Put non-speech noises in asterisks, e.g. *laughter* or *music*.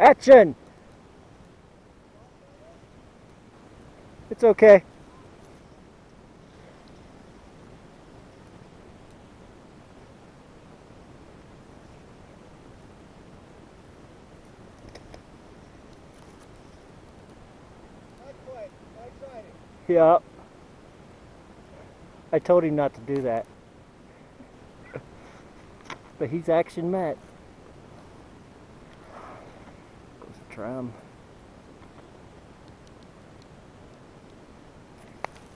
Action! It's okay. Yeah. I told him not to do that. *laughs* But he's action met. tram.